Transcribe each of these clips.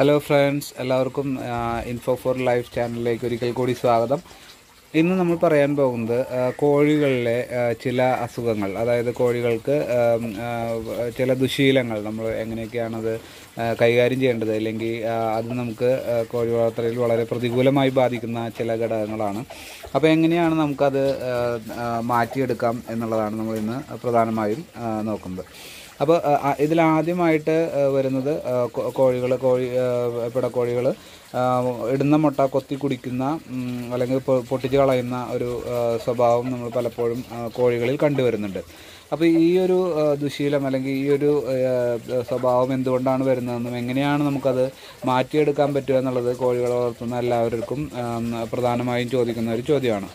Hello friends എല്ലാവർക്കും info for life ചാനലിലേക്ക് ഒരിക്കൽ കൂടി സ്വാഗതം. ഇന്ന് നമ്മൾ പറയാൻ പോകുന്നത് കോഴികളിലെ ചില അസുഖങ്ങൾ. അതായത് കോഴികൾക്ക് ചില ദുശീലങ്ങൾ. നമ്മൾ എങ്ങനെയൊക്കെയാണത് കൈകാര്യം ചെയ്യേണ്ടത്? അല്ലെങ്കിൽ അത് നമുക്ക് കോഴി വളർത്തലിൽ വളരെ പ്രതികൂലമായി ബാധിക്കുന്ന ചില ഘടകങ്ങളാണ്. അപ്പോൾ എങ്ങനെയാണ് നമുക്കത് മാറ്റിയെടുക്കാം എന്നുള്ളതാണ് നമ്മൾ ഇന്ന് പ്രധാനമായും നോക്കുന്നത്. അപ്പോൾ ഇതിലാദ്യമായിട്ട് വരുന്നത് കോഴികൾ കോഴി പിടക്കോഴികൾ ഇടുന്ന മുട്ട കൊത്തി കുടിക്കുന്ന അല്ലെങ്കിൽ പൊട്ടിച്ച് കളയുന്ന ഒരു സ്വഭാവം നമ്മൾ പലപ്പോഴും കോഴികളിൽ കണ്ടുവരുന്നുണ്ട്. അപ്പോൾ ഈ ഒരു ദുശീലം അല്ലെങ്കിൽ ഈ ഒരു സ്വഭാവം എന്തുകൊണ്ടാണ് വരുന്നതെന്നും എങ്ങനെയാണ് നമുക്കത് മാറ്റിയെടുക്കാൻ പറ്റുക എന്നുള്ളത് കോഴികളെ വളർത്തുന്ന എല്ലാവർക്കും പ്രധാനമായും ചോദിക്കുന്ന ഒരു ചോദ്യമാണ്.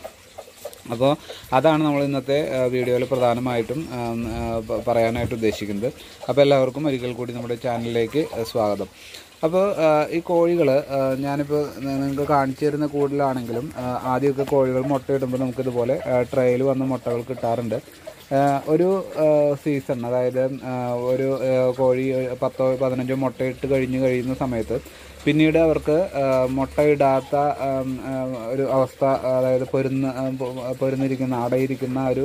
അപ്പോൾ അതാണ് നമ്മൾ ഇന്നത്തെ വീഡിയോയിൽ പ്രധാനമായിട്ടും പറയാനായിട്ട് ഉദ്ദേശിക്കുന്നത്. അപ്പോൾ എല്ലാവർക്കും ഒരിക്കൽ കൂടി നമ്മുടെ ചാനലിലേക്ക് സ്വാഗതം. അപ്പോൾ ഈ കോഴികൾ ഞാനിപ്പോൾ നിങ്ങൾക്ക് കാണിച്ചു തരുന്ന കൂടുതലാണെങ്കിലും ആദ്യമൊക്കെ കോഴികൾ മുട്ടയിടുമ്പോൾ നമുക്കിതുപോലെ ട്രയൽ വന്ന മുട്ടകൾ കിട്ടാറുണ്ട്. ഒരു സീസൺ അതായത് ഒരു കോഴി പത്തോ പതിനഞ്ചോ മുട്ടയിട്ട് കഴിഞ്ഞ് കഴിയുന്ന സമയത്ത് പിന്നീട് അവർക്ക് മുട്ടയിടാത്ത ഒരു അവസ്ഥ അതായത് പൊരുന്ന പൊരുന്നിരിക്കുന്ന അടയിരിക്കുന്ന ഒരു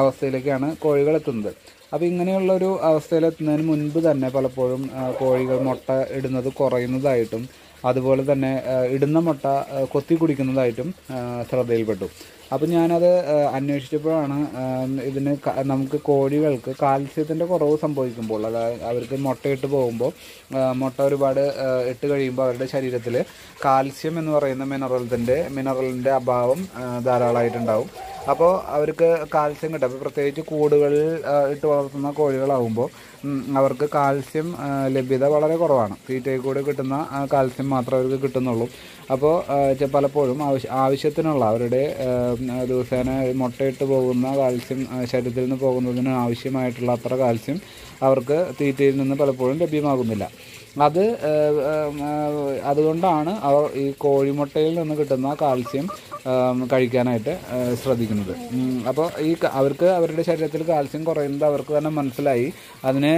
അവസ്ഥയിലേക്കാണ് കോഴികൾ എത്തുന്നത്. അപ്പോൾ ഇങ്ങനെയുള്ളൊരു അവസ്ഥയിലെത്തുന്നതിന് മുൻപ് തന്നെ പലപ്പോഴും കോഴികൾ മുട്ട ഇടുന്നത് കുറയുന്നതായിട്ടും അതുപോലെ തന്നെ ഇടുന്ന മുട്ട കൊത്തി കുടിക്കുന്നതായിട്ടും ശ്രദ്ധയിൽപ്പെട്ടു. അപ്പം ഞാനത് അന്വേഷിച്ചപ്പോഴാണ് ഇതിന് നമുക്ക് കോഴികൾക്ക് കാൽസ്യത്തിന്റെ കുറവ് സംഭവിക്കുമ്പോൾ അതായത് അവർക്ക് മുട്ടയിട്ട് പോകുമ്പോൾ മുട്ട ഒരുപാട് ഇട്ട് കഴിയുമ്പോൾ അവരുടെ ശരീരത്തിൽ കാൽസ്യം എന്ന് പറയുന്ന മിനറൽസിന്റെ മിനറലിന്റെ അഭാവം ധാരാളമായിട്ടുണ്ടാവും. അപ്പോൾ അവർക്ക് കാൽസ്യം കിട്ടും. അപ്പോൾ പ്രത്യേകിച്ച് കൂടുകളിൽ ഇട്ട് വളർത്തുന്ന കോഴികളാകുമ്പോൾ അവർക്ക് കാൽസ്യം ലഭ്യത വളരെ കുറവാണ്. തീറ്റയിൽ കൂടെ കിട്ടുന്ന കാൽസ്യം മാത്രമേ അവർക്ക് കിട്ടുന്നുള്ളൂ. അപ്പോൾ പലപ്പോഴും ആവശ്യ ആവശ്യത്തിനുള്ള അവരുടെ ദിവസേന മുട്ടയിട്ട് പോകുന്ന കാൽസ്യം ശരീരത്തിൽ നിന്ന് പോകുന്നതിന് ആവശ്യമായിട്ടുള്ള അത്ര കാൽസ്യം അവർക്ക് തീറ്റയിൽ നിന്ന് പലപ്പോഴും ലഭ്യമാകുന്നില്ല. അത് അതുകൊണ്ടാണ് അവർ ഈ കോഴിമുട്ടയിൽ നിന്ന് കിട്ടുന്ന കാൽസ്യം കഴിക്കാനായിട്ട് ശ്രദ്ധിക്കുന്നത്. അപ്പോൾ ഈ അവർക്ക് അവരുടെ ശരീരത്തിൽ കാൽസ്യം കുറയുന്നത് അവർക്ക് തന്നെ മനസ്സിലായി. അതിന്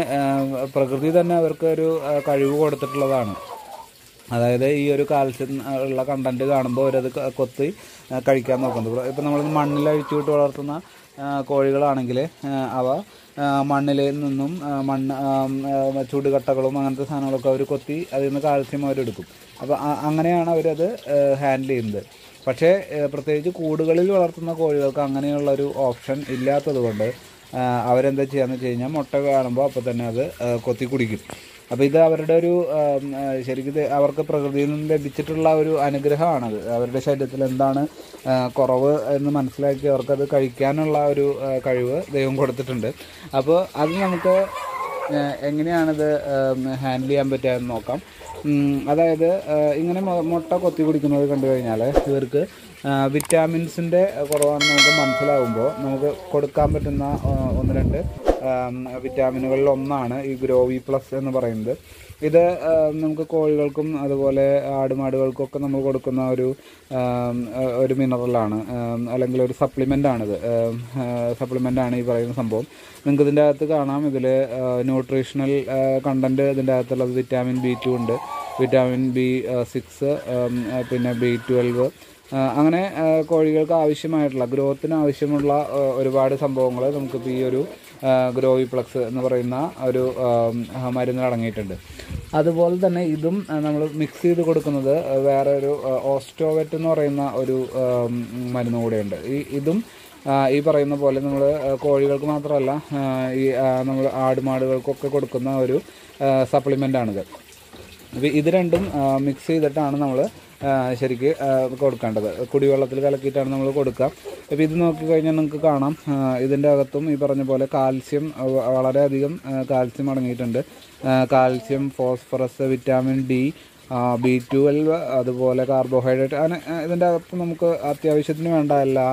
പ്രകൃതി തന്നെ അവർക്ക് ഒരു കഴിവ് കൊടുത്തിട്ടുള്ളതാണ്. അതായത് ഈ ഒരു കാൽസ്യം ഉള്ള കണ്ടന്റ് കാണുമ്പോൾ അവരത് കൊത്തി കഴിക്കാൻ നോക്കുന്നത്. ഇപ്പം നമ്മൾ മണ്ണിൽ അഴിച്ചുവിട്ട് വളർത്തുന്ന കോഴികളാണെങ്കിൽ അവ മണ്ണിൽ നിന്നും മണ്ണ് ചൂടുകട്ടകളും അങ്ങനത്തെ സാധനങ്ങളൊക്കെ അവർ കൊത്തി അതിൽ നിന്ന് കാൽസ്യം അവരെടുക്കും. അപ്പോൾ അങ്ങനെയാണ് അവരത് ഹാൻഡിൽ ചെയ്യുന്നത്. പക്ഷേ പ്രത്യേകിച്ച് കൂടുകളിൽ വളർത്തുന്ന കോഴികൾക്ക് അങ്ങനെയുള്ള ഒരു ഓപ്ഷൻ ഇല്ലാത്തത് കൊണ്ട് അവരെന്താ ചെയ്യാന്ന് വെച്ച് കഴിഞ്ഞാൽ മുട്ട കാണുമ്പോൾ അപ്പോൾ തന്നെ അത് കൊത്തി കുടിക്കും. അപ്പോൾ ഇത് അവരുടെ ഒരു ശരിക്കും അവർക്ക് പ്രകൃതിയിൽ നിന്ന് ലഭിച്ചിട്ടുള്ള ഒരു അനുഗ്രഹമാണത്. അവരുടെ ശരീരത്തിൽ എന്താണ് കുറവ് എന്ന് മനസ്സിലാക്കി അവർക്കത് കഴിക്കാനുള്ള ഒരു കഴിവ് ദൈവം കൊടുത്തിട്ടുണ്ട്. അപ്പോൾ അത് നമുക്ക് എങ്ങനെയാണിത് ഹാൻഡിൽ ചെയ്യാൻ പറ്റുക എന്ന് നോക്കാം. അതായത് ഇങ്ങനെ മുട്ട കൊത്തി കുടിക്കുന്നത് കണ്ടു കഴിഞ്ഞാൽ ഇവർക്ക് വിറ്റാമിൻസിന്റെ കുറവാണെന്ന് നമുക്ക് മനസ്സിലാവുമ്പോൾ നമുക്ക് കൊടുക്കാൻ പറ്റുന്ന ഒന്ന് രണ്ട് വിറ്റാമിനുകളിൽ ഒന്നാണ് ഈ ഗ്രോവി പ്ലസ് എന്ന് പറയുന്നത്. ഇത് നമുക്ക് കോഴികൾക്കും അതുപോലെ ആടുമാടുകൾക്കൊക്കെ നമ്മൾ കൊടുക്കുന്ന ഒരു ഒരു മിനറലാണ് അല്ലെങ്കിൽ ഒരു സപ്ലിമെന്റ് ആണിത്. സപ്ലിമെന്റ് ആണ് ഈ പറയുന്ന സംഭവം. നിങ്ങൾക്ക് ഇതിന്റെ അകത്ത് കാണാം. ഇതിൽ ന്യൂട്രീഷണൽ കണ്ടന്റ് ഇതിന്റെ അകത്തുള്ളത് വിറ്റാമിൻ ബി ടു ഉണ്ട്. വിറ്റാമിൻ ബി സിക്സ് പിന്നെ ബി ട്വൽവ് അങ്ങനെ കോഴികൾക്ക് ആവശ്യമായിട്ടുള്ള ഗ്രോത്തിന് ആവശ്യമുള്ള ഒരുപാട് സംഭവങ്ങൾ നമുക്കിപ്പോൾ ഈ ഒരു ഗ്രോവി പ്ലക്സ് എന്ന് പറയുന്ന ഒരു മരുന്നിൽ അടങ്ങിയിട്ടുണ്ട്. അതുപോലെ തന്നെ ഇതും നമ്മൾ മിക്സ് ചെയ്ത് കൊടുക്കുന്നത് വേറെ ഒരു ഓസ്റ്റോവെറ്റ് എന്ന് പറയുന്ന ഒരു മരുന്ന് കൂടെയുണ്ട്. ഈ ഇതും ഈ പറയുന്ന പോലെ നമ്മൾ കോഴികൾക്ക് മാത്രമല്ല ഈ നമ്മൾ ആടുമാടുകൾക്കൊക്കെ കൊടുക്കുന്ന ഒരു സപ്ലിമെന്റാണിത് ഇത് രണ്ടും മിക്സ് ചെയ്തിട്ടാണ് നമ്മൾ ശരിക്ക് കൊടുക്കേണ്ടത്. കുടിവെള്ളത്തിൽ കലക്കിയിട്ടാണ് നമ്മൾ കൊടുക്കുക. അപ്പോൾ ഇത് നോക്കിക്കഴിഞ്ഞാൽ നിങ്ങൾക്ക് കാണാം. ഇതിന്റെ അകത്തും ഈ പറഞ്ഞ പോലെ കാൽസ്യം വളരെയധികം കാൽസ്യം അടങ്ങിയിട്ടുണ്ട്. Calcium phosphorus vitamin D B twelve അതുപോലെ കാർബോഹൈഡ്രേറ്റ് അങ്ങനെ ഇതിന്റെ അകത്ത് നമുക്ക് അത്യാവശ്യത്തിന് വേണ്ട എല്ലാ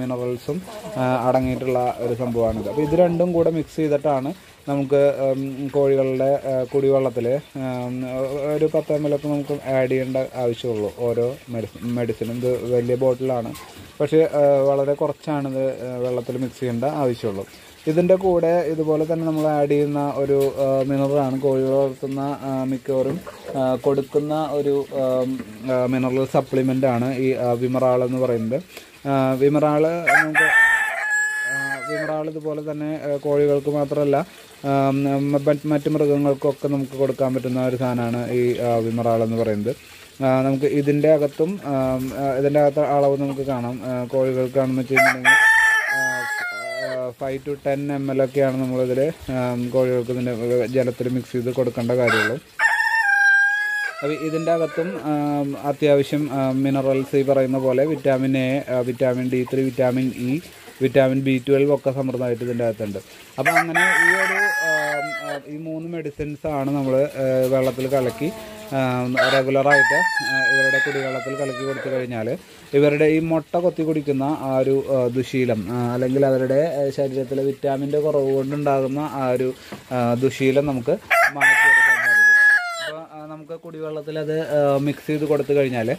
മിനറൽസും അടങ്ങിയിട്ടുള്ള ഒരു സംഭവമാണിത്. അപ്പോൾ ഇത് രണ്ടും കൂടെ മിക്സ് ചെയ്തിട്ടാണ് നമുക്ക് കോഴികളുടെ കുടിവെള്ളത്തിൽ ഒരു പത്ത് എം എല്ലൊക്കെ നമുക്ക് ആഡ് ചെയ്യേണ്ട ആവശ്യമുള്ളൂ ഓരോ മെഡിസിൻ മെഡിസിനും ഇത് വലിയ ബോട്ടിലാണ് പക്ഷേ വളരെ കുറച്ചാണ് ഇത് വെള്ളത്തിൽ മിക്സ് ചെയ്യേണ്ട ആവശ്യമുള്ളൂ. ഇതിന്റെ കൂടെ ഇതുപോലെ തന്നെ നമ്മൾ ആഡ് ചെയ്യുന്ന ഒരു മിനറലാണ് കോഴി വളർത്തുന്ന മിക്കവാറും കൊടുക്കുന്ന ഒരു മിനറൽ സപ്ലിമെന്റ് ആണ് ഈ വിമറാൾ എന്ന് പറയുന്നത്. വിമറാൾ നമുക്ക് വിമറാൾ ഇതുപോലെ തന്നെ കോഴികൾക്ക് മാത്രമല്ല മറ്റ് മൃഗങ്ങൾക്കൊക്കെ നമുക്ക് കൊടുക്കാൻ പറ്റുന്ന ഒരു സാധനമാണ് ഈ വിമറാൾ എന്ന് പറയുന്നത്. നമുക്ക് ഇതിന്റെ അകത്തും ഇതിന്റെ അകത്ത് അളവ് നമുക്ക് കാണാം. കോഴികൾക്കാണെന്ന് വെച്ച് കഴിഞ്ഞിട്ടുണ്ടെങ്കിൽ five to ten M L ഒക്കെയാണ് നമ്മളിതിൽ കോഴികൾക്ക് ഇതിന്റെ ജലത്തിൽ മിക്സ് ചെയ്ത് കൊടുക്കേണ്ട കാര്യമുള്ളൂ അപ്പോൾ ഇതിന്റെ അകത്തും അത്യാവശ്യം മിനറൽസ് ഈ പറയുന്ന പോലെ vitamin A vitamin D three vitamin E vitamin B twelve ഒക്കെ സമൃദ്ധമായിട്ട് ഇതിന്റെ അകത്തുണ്ട്. അപ്പോൾ അങ്ങനെ ഈ ഒരു ഈ മൂന്ന് മെഡിസിൻസ് ആണ് നമ്മൾ വെള്ളത്തിൽ കലക്കി റെഗുലറായിട്ട് ഇവരുടെ കുടിവെള്ളത്തിൽ കലക്കി കൊടുത്തു കഴിഞ്ഞാൽ ഇവരുടെ ഈ മുട്ട കൊത്തി കുടിക്കുന്ന ആ ഒരു ദുശീലം അല്ലെങ്കിൽ അവരുടെ ശരീരത്തിലെ വിറ്റാമിന്റെ കുറവ് കൊണ്ടുണ്ടാകുന്ന ആ ഒരു ദുശീലം നമുക്ക് മാറ്റിയെടുക്കാൻ സാധിക്കും. അപ്പോൾ നമുക്ക് കുടിവെള്ളത്തിൽ അത് മിക്സ് ചെയ്ത് കൊടുത്തു കഴിഞ്ഞാൽ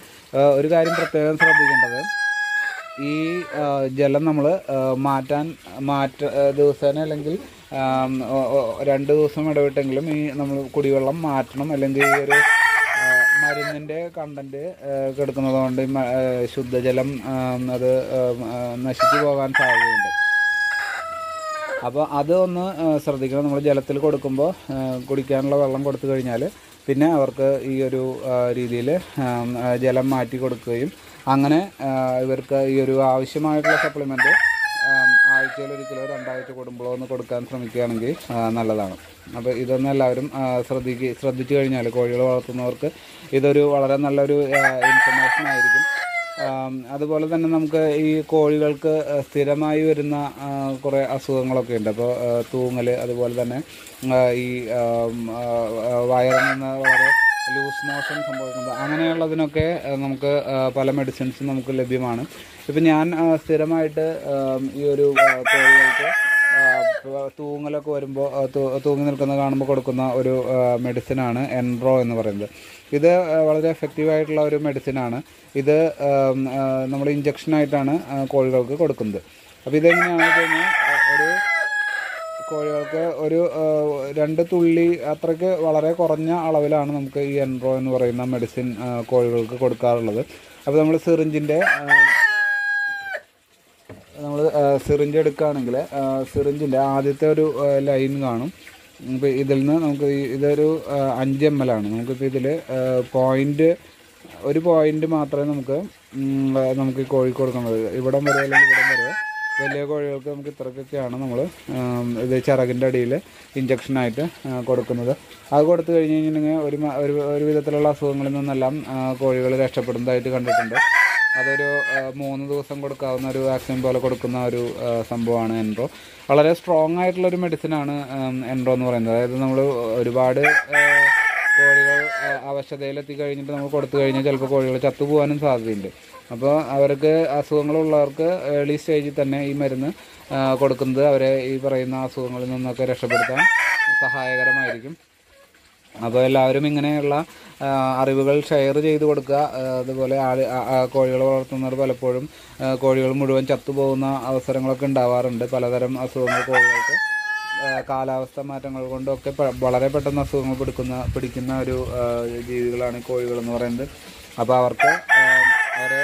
ഒരു കാര്യം പ്രത്യേകം ശ്രദ്ധിക്കേണ്ടത് ഈ ജലം നമ്മൾ മാറ്റാൻ മാറ്റ ദിവസേന അല്ലെങ്കിൽ രണ്ട് ദിവസം ഇടവിട്ടെങ്കിലും ഈ നമ്മൾ കുടിവെള്ളം മാറ്റണം. അല്ലെങ്കിൽ ഈ ഒരു മരുന്നിന്റെ കണ്ടന്റ് കിടക്കുന്നത് കൊണ്ട് ശുദ്ധജലം അത് നശിച്ചു പോകാൻ സാധ്യതയുണ്ട്. അപ്പോൾ അത് ഒന്ന് ശ്രദ്ധിക്കണം. നമ്മൾ ജലത്തിൽ കൊടുക്കുമ്പോൾ കുടിക്കാനുള്ള വെള്ളം കൊടുത്തു കഴിഞ്ഞാൽ പിന്നെ അവർക്ക് ഈ ഒരു രീതിയിൽ ജലം മാറ്റി കൊടുക്കുകയും അങ്ങനെ ഇവർക്ക് ഈ ഒരു ആവശ്യമായിട്ടുള്ള സപ്ലിമെന്റ് ആഴ്ചയിൽ ഒരിക്കലോ രണ്ടാഴ്ച കൂടുമ്പോഴോ ഒന്ന് കൊടുക്കാൻ ശ്രമിക്കുകയാണെങ്കിൽ നല്ലതാണ്. അപ്പോൾ ഇതൊന്നും എല്ലാവരും ശ്രദ്ധിക്ക് ശ്രദ്ധിച്ചു കഴിഞ്ഞാൽ കോഴികൾ വളർത്തുന്നവർക്ക് ഇതൊരു വളരെ നല്ലൊരു ഇൻഫർമേഷൻ ആയിരിക്കും. അതുപോലെ തന്നെ നമുക്ക് ഈ കോഴികൾക്ക് സ്ഥിരമായി വരുന്ന കുറേ അസുഖങ്ങളൊക്കെ ഉണ്ട്. അപ്പോൾ തൂങ്ങൽ അതുപോലെ തന്നെ ഈ വയറിൽ നിന്ന് വളരെ ലൂസ് മോഷൻ സംഭവിക്കുന്നത്. അങ്ങനെയുള്ളതിനൊക്കെ നമുക്ക് പല മെഡിസിൻസും നമുക്ക് ലഭ്യമാണ്. ഇപ്പം ഞാൻ സ്ഥിരമായിട്ട് ഈ ഒരു കോഴികൾക്ക് തൂങ്ങലൊക്കെ വരുമ്പോൾ തൂങ്ങി നിൽക്കുന്നത് കാണുമ്പോൾ കൊടുക്കുന്ന ഒരു മെഡിസിനാണ് എൻറോ എന്ന് പറയുന്നത്. ഇത് വളരെ എഫക്റ്റീവായിട്ടുള്ള ഒരു മെഡിസിനാണ്. ഇത് നമ്മൾ ഇഞ്ചക്ഷനായിട്ടാണ് കോഴികൾക്ക് കൊടുക്കുന്നത്. അപ്പോൾ ഇതെങ്ങനെയാണെന്ന് വെച്ച് കഴിഞ്ഞാൽ ഒരു കോഴികൾക്ക് ഒരു രണ്ട് തുള്ളി അത്രയ്ക്ക് വളരെ കുറഞ്ഞ അളവിലാണ് നമുക്ക് ഈ എൻട്രോ എന്ന് പറയുന്ന മെഡിസിൻ കോഴികൾക്ക് കൊടുക്കാറുള്ളത്. അപ്പോൾ നമ്മൾ സിറിഞ്ചിന്റെ നമ്മൾ സിറിഞ്ച് എടുക്കുകയാണെങ്കിൽ സിറിഞ്ചിന്റെ ആദ്യത്തെ ഒരു ലൈൻ കാണും. ഇപ്പോൾ ഇതിൽ നിന്ന് നമുക്ക് ഇതൊരു അഞ്ച് എം എൽ ആണ്. നമുക്കിപ്പോൾ ഇതിൽ പോയിന്റ് ഒരു പോയിന്റ് മാത്രമേ നമുക്ക് നമുക്ക് കോഴി ഇവിടം വരെ അല്ലെങ്കിൽ ഇവിടം വരെ വലിയ കോഴികൾക്ക് നമുക്ക് ഇത്രക്കൊക്കെയാണ് നമ്മൾ ഇത് ചിറകിന്റെ അടിയിൽ ഇഞ്ചക്ഷനായിട്ട് കൊടുക്കുന്നത്. അത് കൊടുത്തു കഴിഞ്ഞ് കഴിഞ്ഞിട്ടുണ്ടെങ്കിൽ ഒരു ഒരു വിധത്തിലുള്ള അസുഖങ്ങളിൽ നിന്നെല്ലാം കോഴികൾ രക്ഷപ്പെടുന്നതായിട്ട് കണ്ടിട്ടുണ്ട്. അതൊരു മൂന്ന് ദിവസം കൊടുക്കാവുന്ന ഒരു വാക്സിൻ പോലെ കൊടുക്കുന്ന ഒരു സംഭവമാണ് എൻട്രോ വളരെ സ്ട്രോങ് ആയിട്ടുള്ളൊരു മെഡിസിനാണ് എൻട്രോ എന്ന് പറയുന്നത്. അതായത് നമ്മൾ ഒരുപാട് കോഴികൾ അവശതയിലെത്തി കഴിഞ്ഞിട്ട് നമ്മൾ കൊടുത്തു കഴിഞ്ഞാൽ ചിലപ്പോൾ കോഴികൾ ചത്തുപോകാനും സാധ്യതയുണ്ട്. അപ്പോൾ അവർക്ക് അസുഖങ്ങളുള്ളവർക്ക് ഏർലി സ്റ്റേജിൽ തന്നെ ഈ മരുന്ന് കൊടുക്കുന്നത് അവരെ ഈ പറയുന്ന അസുഖങ്ങളിൽ നിന്നൊക്കെ രക്ഷപ്പെടുത്താൻ സഹായകരമായിരിക്കും. അപ്പോൾ എല്ലാവരും ഇങ്ങനെയുള്ള അറിവുകൾ ഷെയർ ചെയ്ത് കൊടുക്കുക. അതുപോലെ ആൾ കോഴികൾ വളർത്തുന്നവർ പലപ്പോഴും കോഴികൾ മുഴുവൻ ചത്തുപോകുന്ന അവസരങ്ങളൊക്കെ ഉണ്ടാവാറുണ്ട്. പലതരം അസുഖങ്ങൾ കോഴികൾക്ക് കാലാവസ്ഥ മാറ്റങ്ങൾ കൊണ്ടൊക്കെ വളരെ പെട്ടെന്ന് അസുഖങ്ങൾ പിടിക്കുന്ന പിടിക്കുന്ന ഒരു ജീവികളാണ് കോഴികളെന്ന് പറയുന്നത്. അപ്പോൾ അവർക്ക് അവരെ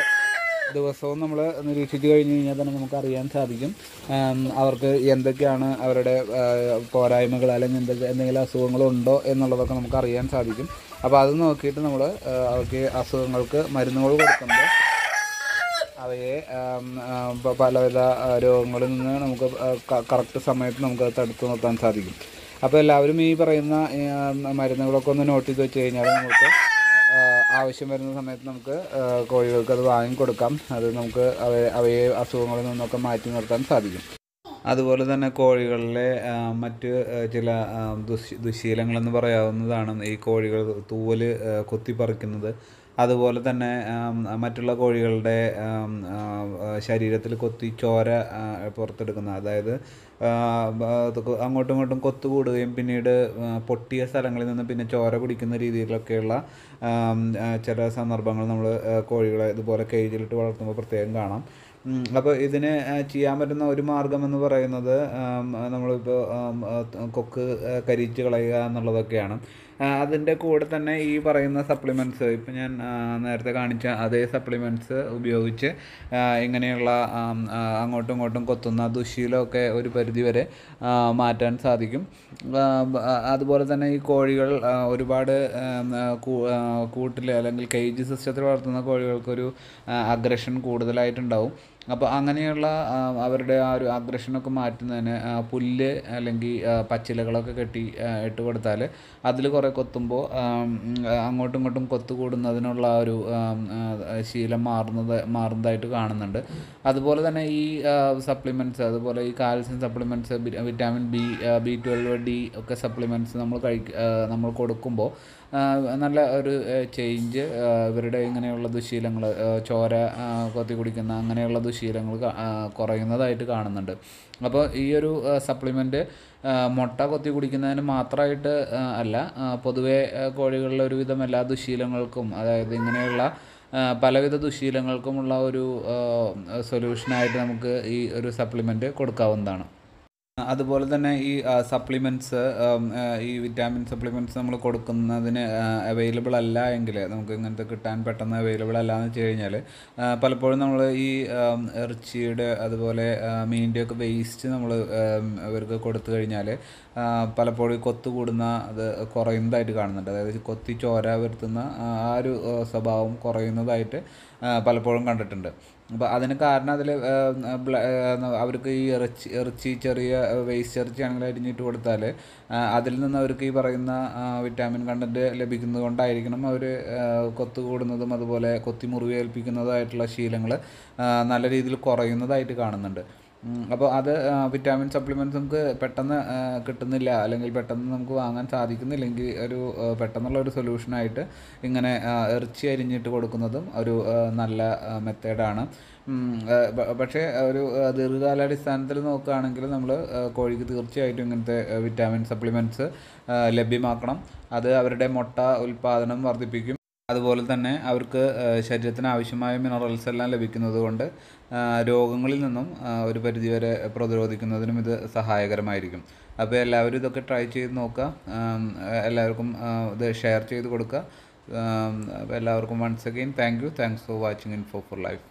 ദിവസവും നമ്മൾ നിരീക്ഷിച്ചു കഴിഞ്ഞ് കഴിഞ്ഞാൽ തന്നെ നമുക്ക് അറിയാൻ സാധിക്കും. അവർക്ക് എന്തൊക്കെയാണ് അവരുടെ പോരായ്മകൾ അല്ലെങ്കിൽ എന്തൊക്കെ എന്തെങ്കിലും അസുഖങ്ങളുണ്ടോ എന്നുള്ളതൊക്കെ നമുക്ക് അറിയാൻ സാധിക്കും. അപ്പോൾ അത് നോക്കിയിട്ട് നമ്മൾ അവർക്ക് അസുഖങ്ങൾക്ക് മരുന്നുകൾ കൊടുക്കുമ്പോൾ അവയെ പലവിധ രോഗങ്ങളിൽ നിന്ന് നമുക്ക് കറക്റ്റ് സമയത്ത് നമുക്ക് അത് തടുത്തു നിർത്താൻ സാധിക്കും. അപ്പോൾ എല്ലാവരും ഈ പറയുന്ന മരുന്നുകളൊക്കെ ഒന്ന് നോട്ട് ചെയ്ത് വെച്ച് കഴിഞ്ഞാൽ നമുക്ക് ആവശ്യം വരുന്ന സമയത്ത് നമുക്ക് കോഴികൾക്ക് അത് വാങ്ങിക്കൊടുക്കാം അത് നമുക്ക് അവയെ അവയെ അസുഖങ്ങളിൽ നിന്നൊക്കെ മാറ്റി നിർത്താൻ സാധിക്കും. അതുപോലെ തന്നെ കോഴികളിലെ മറ്റ് ചില ദുശ് ദുശീലങ്ങളെന്ന് പറയാവുന്നതാണ് ഈ കോഴികൾ തൂവൽ കൊത്തിപ്പറിക്കുന്നത്. അതുപോലെ തന്നെ മറ്റുള്ള കോഴികളുടെ ശരീരത്തിൽ കൊത്തി ചോര പുറത്തെടുക്കുന്ന അതായത് അങ്ങോട്ടും ഇങ്ങോട്ടും കൊത്തുകൂടുകയും പിന്നീട് പൊട്ടിയ സ്ഥലങ്ങളിൽ നിന്ന് പിന്നെ ചോര കുടിക്കുന്ന രീതിയിലൊക്കെയുള്ള ചില സന്ദർഭങ്ങൾ നമ്മൾ കോഴികളെ ഇതുപോലെ കേജിലിട്ട് വളർത്തുമ്പോൾ പ്രത്യേകം കാണാം. അപ്പോൾ ഇതിന് ചെയ്യാൻ പറ്റുന്ന ഒരു മാർഗം എന്ന് പറയുന്നത് നമ്മളിപ്പോൾ കൊക്ക് കരിച്ച് കളയുക എന്നുള്ളതൊക്കെയാണ്. അതിന്റെ കൂടെ തന്നെ ഈ പറയുന്ന സപ്ലിമെന്റ്സ് ഇപ്പം ഞാൻ നേരത്തെ കാണിച്ച അതേ സപ്ലിമെന്റ്സ് ഉപയോഗിച്ച് ഇങ്ങനെയുള്ള അങ്ങോട്ടും ഇങ്ങോട്ടും കൊത്തുന്ന ദുശീലമൊക്കെ ഒരു പരിധി വരെ മാറ്റാൻ സാധിക്കും. അതുപോലെ തന്നെ ഈ കോഴികൾ ഒരുപാട് കൂട്ടിൽ അല്ലെങ്കിൽ കേജ് സിസ്റ്റത്തിൽ വളർത്തുന്ന കോഴികൾക്കൊരു അഗ്രഷൻ കൂടുതലായിട്ടുണ്ടാവും. അപ്പോൾ അങ്ങനെയുള്ള അവരുടെ ആ ഒരു അഗ്രഷനൊക്കെ മാറ്റുന്നതിന് പുല്ല് അല്ലെങ്കിൽ പച്ചിലകളൊക്കെ കെട്ടി ഇട്ട് കൊടുത്താൽ അതിൽ കുറേ കൊത്തുമ്പോൾ അങ്ങോട്ടും ഇങ്ങോട്ടും കൊത്തു കൂടുന്നതിനുള്ള ആ ഒരു ശീലം മാറുന്നത് മാറുന്നതായിട്ട് കാണുന്നുണ്ട്. അതുപോലെ തന്നെ ഈ സപ്ലിമെന്റ്സ് അതുപോലെ ഈ calcium supplements vitamin B B twelve D ഒക്കെ സപ്ലിമെന്റ്സ് നമ്മൾ കഴിക്ക നമ്മൾ കൊടുക്കുമ്പോൾ നല്ല ഒരു ചേഞ്ച് ഇവരുടെ ഇങ്ങനെയുള്ള ദുശീലങ്ങൾ ചോര കൊത്തി കുടിക്കുന്ന അങ്ങനെയുള്ള ദുശീലങ്ങൾ കുറയുന്നതായിട്ട് കാണുന്നുണ്ട്. അപ്പോൾ ഈ ഒരു സപ്ലിമെന്റ് മുട്ട കൊത്തി കുടിക്കുന്നതിന് മാത്രമായിട്ട് അല്ല പൊതുവേ കോഴികളിലെ ഒരുവിധം എല്ലാ ദുശീലങ്ങൾക്കും അതായത് ഇങ്ങനെയുള്ള പലവിധ ദുശീലങ്ങൾക്കുമുള്ള ഒരു സൊല്യൂഷനായിട്ട് നമുക്ക് ഈ ഒരു സപ്ലിമെന്റ് കൊടുക്കാവുന്നതാണ്. അതുപോലെ തന്നെ ഈ സപ്ലിമെന്റ്സ് ഈ വിറ്റാമിൻ സപ്ലിമെന്റ്സ് നമ്മൾ കൊടുക്കുന്നതിന് അവൈലബിൾ അല്ല എങ്കിൽ നമുക്ക് ഇങ്ങനത്തെ കിട്ടാൻ പെട്ടെന്ന് അവൈലബിൾ അല്ല എന്ന് വെച്ച് കഴിഞ്ഞാൽ പലപ്പോഴും നമ്മൾ ഈ ഇറച്ചിയുടെ അതുപോലെ മീന്റെയൊക്കെ വേസ്റ്റ് നമ്മൾ ഇവർക്ക് കൊടുത്തു കഴിഞ്ഞാൽ പലപ്പോഴും കൊത്തു കൂടുന്ന അത് കുറയുന്നതായിട്ട് കാണുന്നുണ്ട്. അതായത് കൊത്തി ചോര വരുത്തുന്ന ആ ഒരു സ്വഭാവം കുറയുന്നതായിട്ട് പലപ്പോഴും കണ്ടിട്ടുണ്ട്. അപ്പോൾ അതിന് കാരണം അതിൽ അവർക്ക് ഈ ഇറച്ചി ഇറച്ചി ചെറിയ വേസ്റ്റ് ഇറച്ചി ആണെങ്കിൽ അരിഞ്ഞിട്ട് കൊടുത്താൽ അതിൽ നിന്ന് അവർക്ക് ഈ പറയുന്ന വിറ്റാമിൻ കണ്ടന്റ് ലഭിക്കുന്നത് കൊണ്ടായിരിക്കണം അവർ കൊത്തു കൂടുന്നതും അതുപോലെ കൊത്തി മുറിവേൽപ്പിക്കുന്നതായിട്ടുള്ള ശീലങ്ങൾ നല്ല രീതിയിൽ കുറയുന്നതായിട്ട് കാണുന്നുണ്ട്. അപ്പോൾ അത് വിറ്റാമിൻ സപ്ലിമെന്റ്സ് നമുക്ക് പെട്ടെന്ന് കിട്ടുന്നില്ല. അല്ലെങ്കിൽ പെട്ടെന്ന് നമുക്ക് വാങ്ങാൻ സാധിക്കുന്നില്ലെങ്കിൽ ഒരു പെട്ടെന്നുള്ള ഒരു സൊല്യൂഷനായിട്ട് ഇങ്ങനെ ഇറച്ചി അരിഞ്ഞിട്ട് കൊടുക്കുന്നതും ഒരു നല്ല മെത്തേഡാണ് പക്ഷേ ഒരു ദീർഘകാലാടിസ്ഥാനത്തിൽ നോക്കുകയാണെങ്കിൽ നമ്മൾ കോഴിക്ക് തീർച്ചയായിട്ടും ഇങ്ങനത്തെ വിറ്റാമിൻ സപ്ലിമെന്റ്സ് ലഭ്യമാക്കണം. അത് അവരുടെ മുട്ട ഉൽപ്പാദനം വർദ്ധിപ്പിക്കും. അതുപോലെ തന്നെ അവർക്ക് ശരീരത്തിന് ആവശ്യമായ മിനറൽസ് എല്ലാം ലഭിക്കുന്നത് കൊണ്ട് രോഗങ്ങളിൽ നിന്നും ഒരു പരിധിവരെ പ്രതിരോധിക്കുന്നതിനും ഇത് സഹായകരമായിരിക്കും. അപ്പോൾ എല്ലാവരും ഇതൊക്കെ ട്രൈ ചെയ്ത് നോക്കുക. എല്ലാവർക്കും ഇത് ഷെയർ ചെയ്ത് കൊടുക്കുക. എല്ലാവർക്കും once again thank you thanks for watching info for life